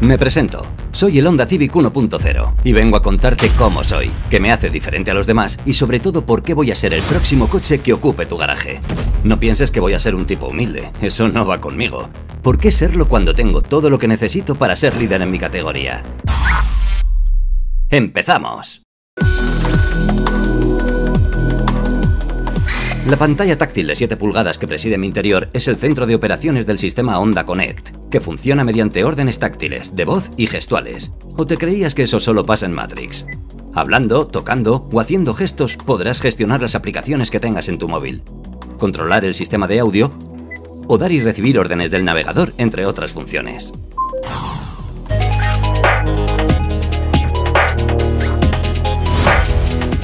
Me presento. Soy el Honda Civic 1.0 y vengo a contarte cómo soy, qué me hace diferente a los demás y sobre todo por qué voy a ser el próximo coche que ocupe tu garaje. No pienses que voy a ser un tipo humilde, eso no va conmigo. ¿Por qué serlo cuando tengo todo lo que necesito para ser líder en mi categoría? ¡Empezamos! La pantalla táctil de 7 pulgadas que preside mi interior es el centro de operaciones del sistema Honda Connect, que funciona mediante órdenes táctiles, de voz y gestuales. ¿O te creías que eso solo pasa en Matrix? Hablando, tocando o haciendo gestos podrás gestionar las aplicaciones que tengas en tu móvil, controlar el sistema de audio o dar y recibir órdenes del navegador, entre otras funciones.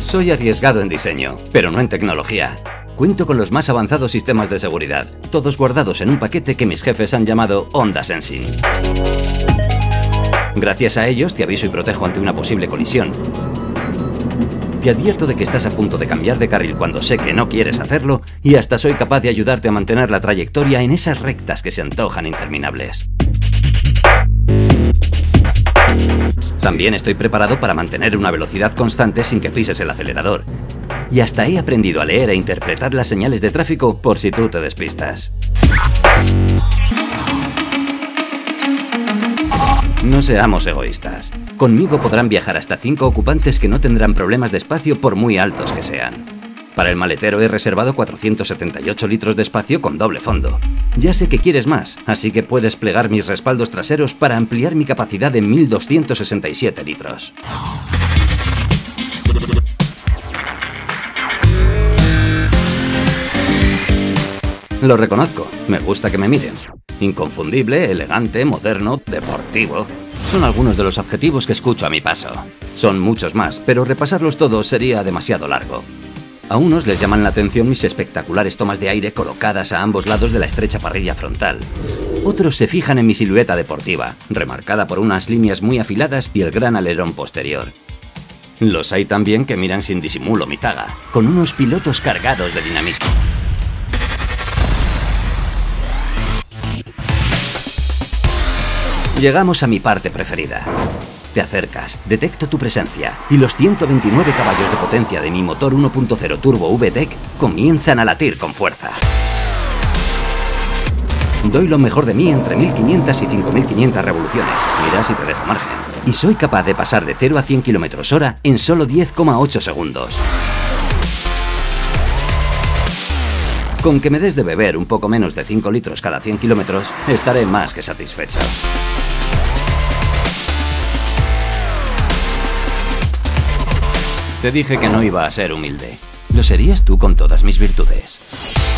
Soy arriesgado en diseño, pero no en tecnología. Cuento con los más avanzados sistemas de seguridad, todos guardados en un paquete que mis jefes han llamado Honda Sensing. Gracias a ellos te aviso y protejo ante una posible colisión. Te advierto de que estás a punto de cambiar de carril cuando sé que no quieres hacerlo y hasta soy capaz de ayudarte a mantener la trayectoria en esas rectas que se antojan interminables. También estoy preparado para mantener una velocidad constante sin que pises el acelerador y hasta he aprendido a leer e interpretar las señales de tráfico por si tú te despistas. No seamos egoístas. Conmigo podrán viajar hasta 5 ocupantes que no tendrán problemas de espacio por muy altos que sean. Para el maletero he reservado 478 litros de espacio con doble fondo. Ya sé que quieres más, así que puedes plegar mis respaldos traseros para ampliar mi capacidad en 1267 litros. Lo reconozco, me gusta que me miren. Inconfundible, elegante, moderno, deportivo. Son algunos de los adjetivos que escucho a mi paso. Son muchos más, pero repasarlos todos sería demasiado largo. A unos les llaman la atención mis espectaculares tomas de aire colocadas a ambos lados de la estrecha parrilla frontal. Otros se fijan en mi silueta deportiva, remarcada por unas líneas muy afiladas y el gran alerón posterior. Los hay también que miran sin disimulo mi zaga, con unos pilotos cargados de dinamismo. Llegamos a mi parte preferida. Te acercas, detecto tu presencia y los 129 caballos de potencia de mi motor 1.0 Turbo VTEC comienzan a latir con fuerza. Doy lo mejor de mí entre 1500 y 5500 revoluciones, mira si te dejo margen. Y soy capaz de pasar de 0 a 100 km hora en solo 10,8 segundos. Con que me des de beber un poco menos de 5 litros cada 100 kilómetros, estaré más que satisfecho. Te dije que no iba a ser humilde. Lo serías tú con todas mis virtudes.